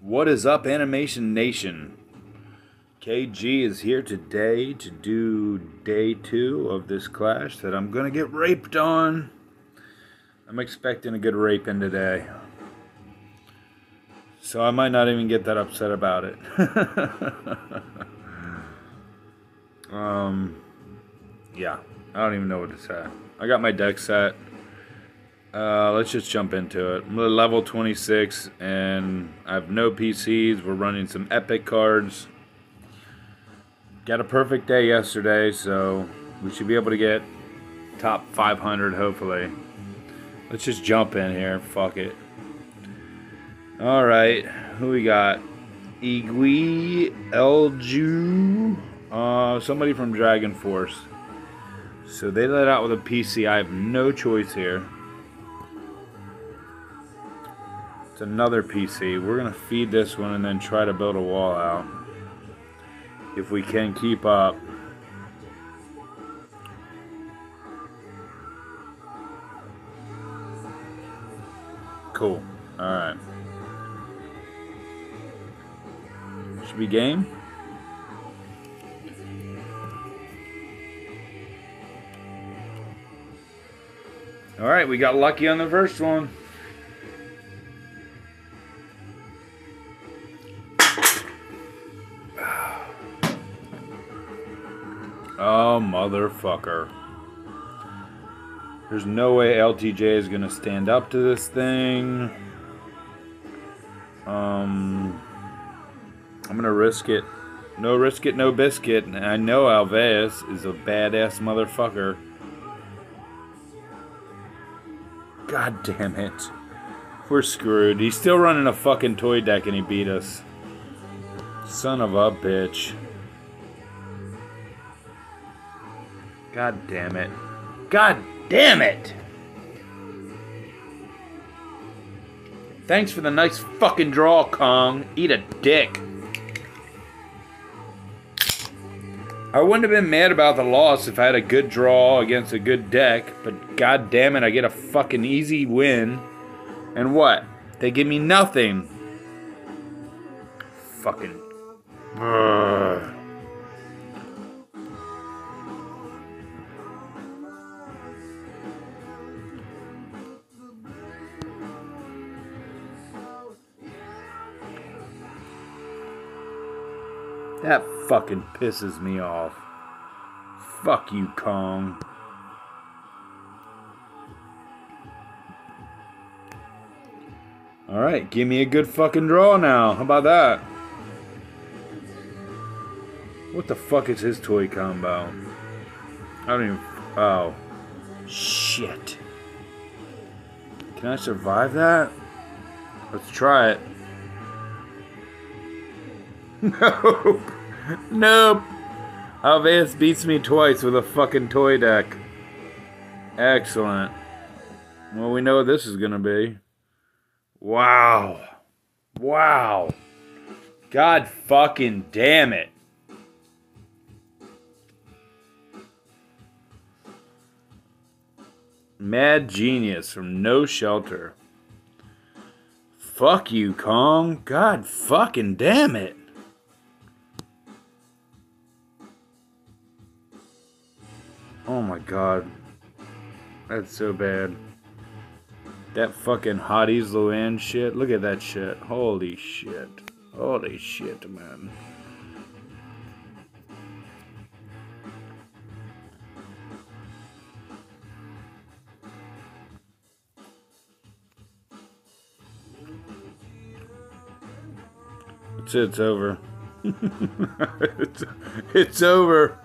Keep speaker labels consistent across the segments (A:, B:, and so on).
A: What is up, Animation Nation? KG is here today to do day two of this clash that I'm gonna get raped on. I'm expecting a good raping today. So I might not even get that upset about it. I don't even know what to say. I got my deck set. Uh, let's just jump into it. I'm level 26 and I have no PCs. We're running some epic cards. Got a perfect day yesterday, so we should be able to get top 500 hopefully. Let's just jump in here. Fuck it. Alright, who we got? Igui Elju. Uh, somebody from Dragon Force. So they let out with a PC. I have no choice here. It's another PC. We're going to feed this one and then try to build a wall out. If we can keep up. Cool. Alright. Should be game. Alright, we got lucky on the first one. Oh, motherfucker. There's no way LTJ is going to stand up to this thing. Um, I'm going to risk it. No risk it, no biscuit. And I know Alves is a badass motherfucker. God damn it. We're screwed. He's still running a fucking toy deck and he beat us. Son of a bitch. God damn it. God damn it! Thanks for the nice fucking draw, Kong. Eat a dick. I wouldn't have been mad about the loss if I had a good draw against a good deck, but god damn it, I get a fucking easy win. And what? They give me nothing. Fucking. Ugh. That fucking pisses me off. Fuck you, Kong. Alright, give me a good fucking draw now. How about that? What the fuck is his toy combo? I don't even... Oh. Shit. Can I survive that? Let's try it. Nope. Nope. Alveus beats me twice with a fucking toy deck. Excellent. Well, we know what this is going to be. Wow. Wow. God fucking damn it. Mad genius from No Shelter. Fuck you, Kong. God fucking damn it. Oh my god. That's so bad. That fucking Hotties Luan shit. Look at that shit. Holy shit. Holy shit, man. It's, it's over. it's, it's over.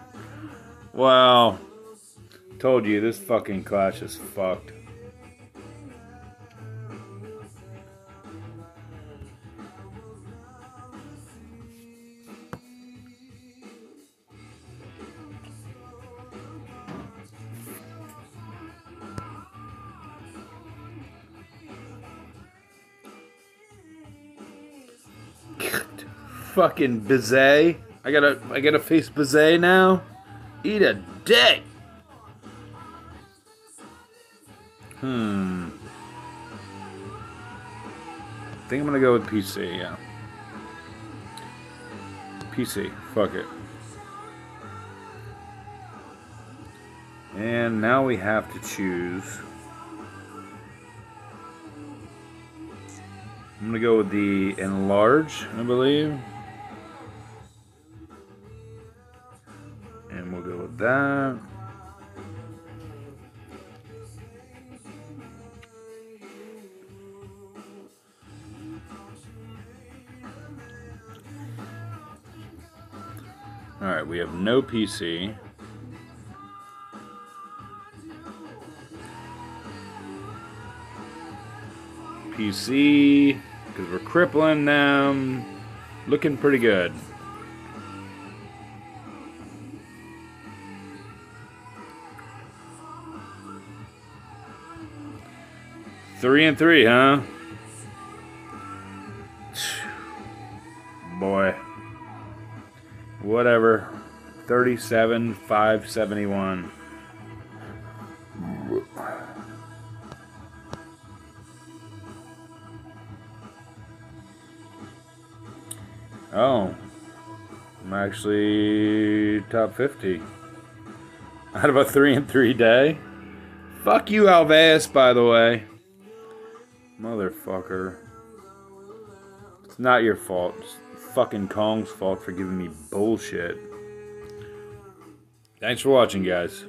A: Wow. Told you, this fucking clash is fucked. fucking Bizet. I gotta I gotta face Bizet now. Eat a dick. Hmm. I think I'm gonna go with PC, yeah. PC, fuck it. And now we have to choose. I'm gonna go with the enlarge, I believe. And we'll go with that. Alright, we have no PC. PC, because we're crippling them. Looking pretty good. Three and three, huh? Boy. Whatever. 37, 571. Oh. I'm actually top 50. Out of a 3 and 3 day. Fuck you, Alves, by the way. Motherfucker. It's not your fault. Fucking Kong's fault for giving me bullshit. Thanks for watching, guys.